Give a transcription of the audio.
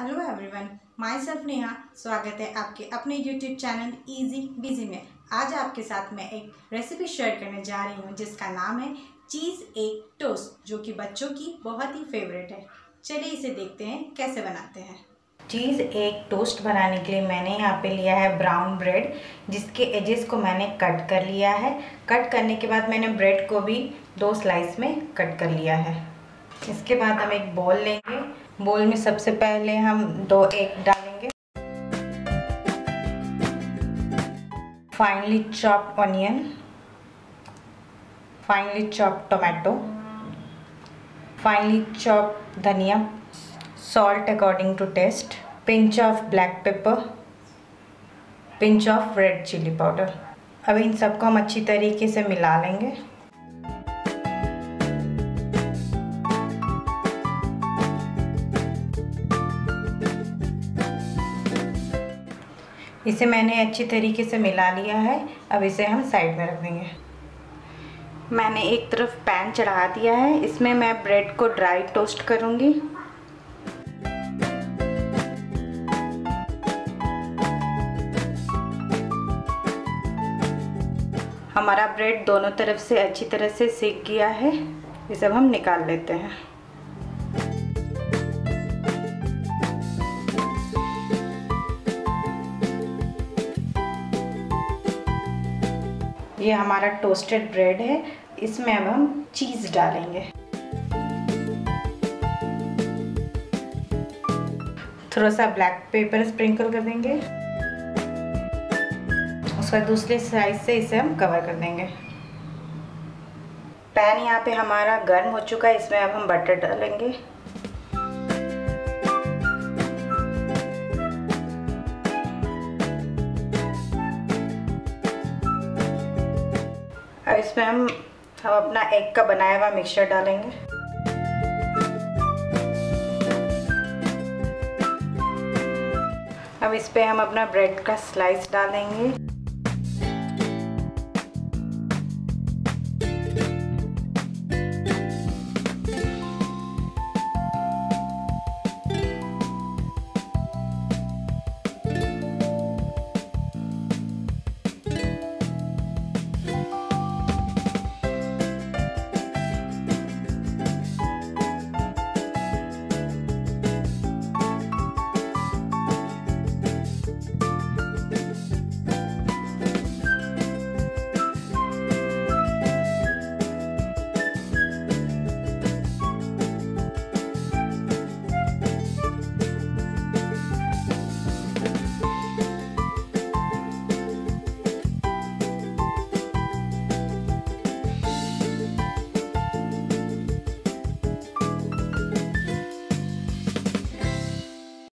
Hello everyone myself Neha स्वागत है आपके अपने यूट्यूब चैनल इजी बिज़ी में। आज आपके साथ मैं एक रेसिपी शेयर करने जा रही हूँ, जिसका नाम है चीज़ एक टोस्ट जो कि बच्चों की बहुत ही फेवरेट है। चलिए इसे देखते हैं, कैसे बनाते हैं। चीज़ एक टोस्ट बनाने के लिए मैंने यहाँ पे लिया है ब्राउन ब्रेड जिसके एजेस को मैंने कट कर लिया है। कट करने के बाद मैंने ब्रेड को भी दो स्लाइस में कट कर लिया है। इसके बाद हम एक बॉल लेंगे। बोल में सबसे पहले हम दो एग डालेंगे। Finely chop onion finely chop tomato finely chop dhania salt according to taste pinch of black pepper pinch of red chilli powder अब इन सबको हम अच्छी तरीके से मिला लेंगे। इसे मैंने अच्छी तरीके से मिला लिया है। अब इसे हम साइड में रख देंगे। मैंने एक तरफ़ पैन चढ़ा दिया है। इसमें मैं ब्रेड को ड्राई टोस्ट करूँगी। हमारा ब्रेड दोनों तरफ़ से अच्छी तरह से सीख गया है। इसे अब हम निकाल लेते हैं। ये हमारा टोस्टेड ब्रेड है। इसमें अब हम चीज़ डालेंगे। थोड़ा सा ब्लैक पेपर स्प्रिंकल कर देंगे। उसका दूसरे साइड से इसे हम कवर कर देंगे। पैन यहाँ पे हमारा गर्म हो चुका है। इसमें अब हम बटर डालेंगे। इसमें हम हम अपना एग का बनाया हुआ मिक्सचर डालेंगे। अब इस पर हम अपना ब्रेड का स्लाइस डालेंगे।